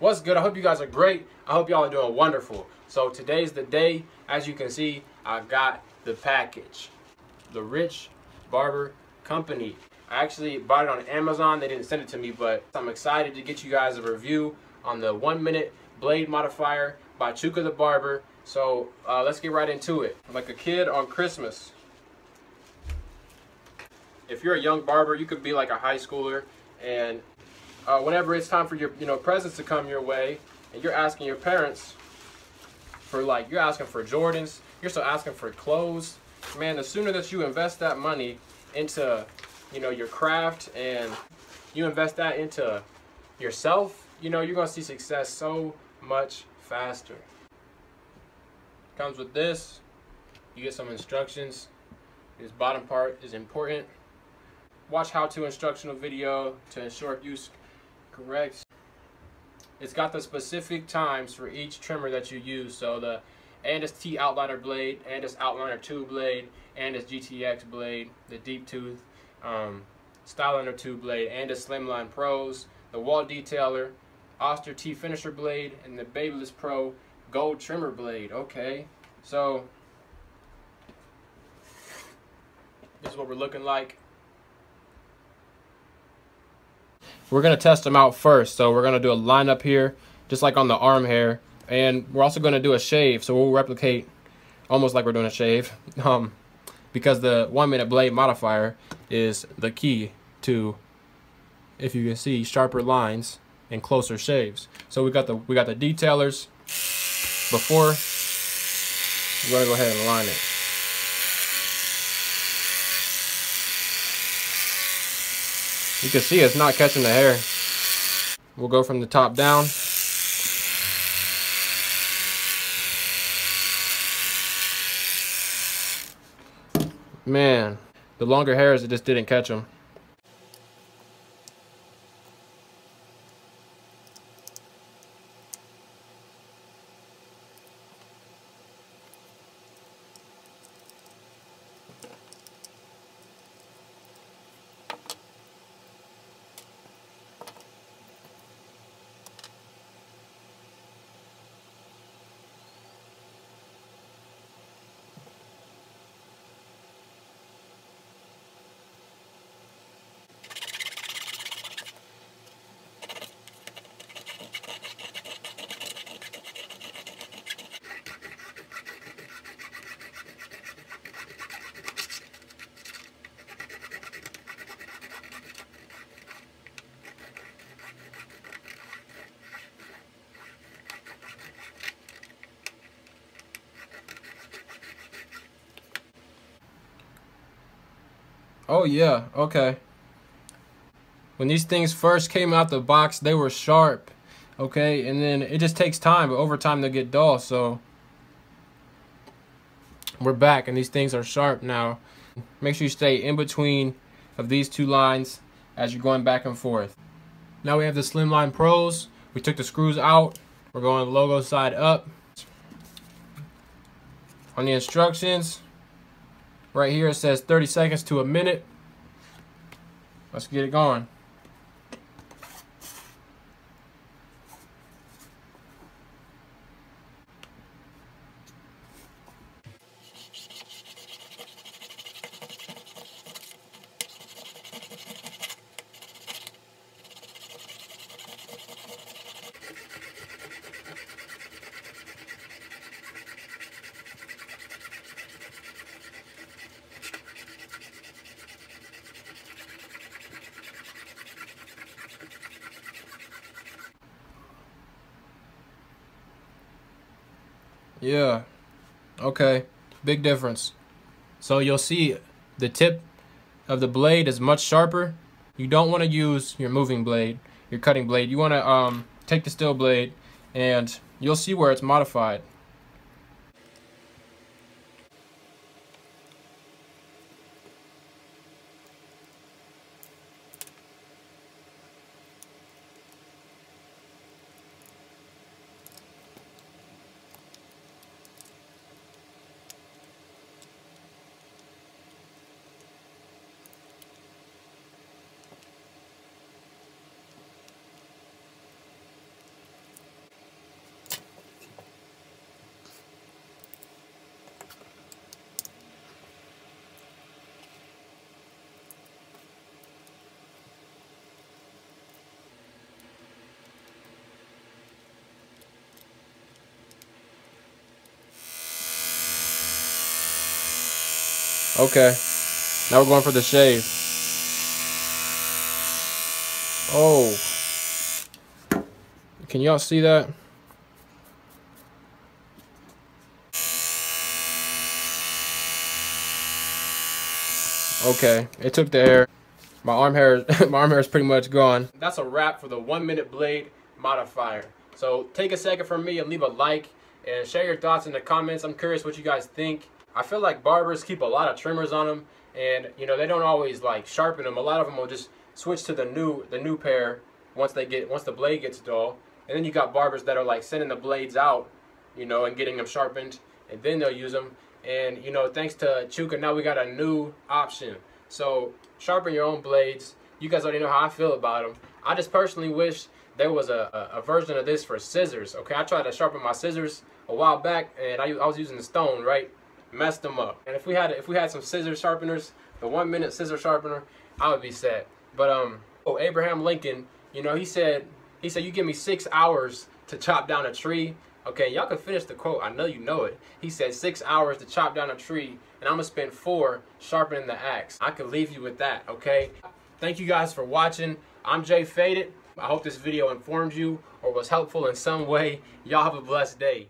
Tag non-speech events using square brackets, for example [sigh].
What's good? I hope you guys are great. I hope y'all are doing wonderful. So today's the day. As you can see, I got the package. The Rich Barber Company. I actually bought it on Amazon. They didn't send it to me, but I'm excited to get you guys a review on the one minute blade modifier by Chuka the Barber. So uh, let's get right into it. Like a kid on Christmas. If you're a young barber, you could be like a high schooler and uh, whenever it's time for your you know presents to come your way and you're asking your parents for like you're asking for Jordans, you're still asking for clothes, man, the sooner that you invest that money into you know your craft and you invest that into yourself, you know, you're gonna see success so much faster. Comes with this, you get some instructions. This bottom part is important. Watch how-to instructional video to ensure use correct. It's got the specific times for each trimmer that you use. So the Andis T outliner blade, Andis outliner 2 blade, Andis GTX blade, the deep tooth, um, Styliner 2 blade, Andis Slimline Pros, the Wahl detailer, Oster T finisher blade, and the Babyliss Pro gold trimmer blade. Okay, so this is what we're looking like. We're going to test them out first. So we're going to do a lineup here, just like on the arm hair. And we're also going to do a shave. So we'll replicate almost like we're doing a shave. [laughs] Um, because the one minute blade modifier is the key to, if you can see, sharper lines and closer shaves. So we got the we got the detailers before. We're gonna go ahead and line it. You can see it's not catching the hair. We'll go from the top down. Man, the longer hairs, it just didn't catch them. Oh yeah, okay. When these things first came out the box, they were sharp, okay? And then it just takes time, but over time they get dull, so we're back and these things are sharp now. Make sure you stay in between of these two lines as you're going back and forth. Now we have the Slimline Pros. We took the screws out. We're going logo side up. On the instructions, Right here it says 30 seconds to a minute. Let's get it going. Yeah. Okay. Big difference. So you'll see the tip of the blade is much sharper. You don't want to use your moving blade, your cutting blade. You want to um, take the steel blade and you'll see where it's modified. Okay. Now we're going for the shave. Oh. Can y'all see that? Okay, it took the air. My arm hair, [laughs] my arm hair is pretty much gone. That's a wrap for the one minute blade modifier. So take a second from me and leave a like and share your thoughts in the comments. I'm curious what you guys think. I feel like barbers keep a lot of trimmers on them and you know they don't always like sharpen them. A lot of them will just switch to the new the new pair once they get once the blade gets dull. And then you got barbers that are like sending the blades out, you know, and getting them sharpened and then they'll use them. And you know, thanks to Chuka, now we got a new option. So sharpen your own blades. You guys already know how I feel about them. I just personally wish there was a, a, a, version of this for scissors. Okay, I tried to sharpen my scissors a while back, and I, I was using the stone, right? Messed them up. And if we had if we had some scissor sharpeners, the one minute scissor sharpener, I would be set. But um, oh Abraham Lincoln, you know, he said he said you give me six hours to chop down a tree. Okay, y'all can finish the quote. I know you know it. He said six hours to chop down a tree, and I'm gonna spend four sharpening the axe. I could leave you with that, okay? Thank you guys for watching. I'm JFadeIt. I hope this video informed you or was helpful in some way. Y'all have a blessed day.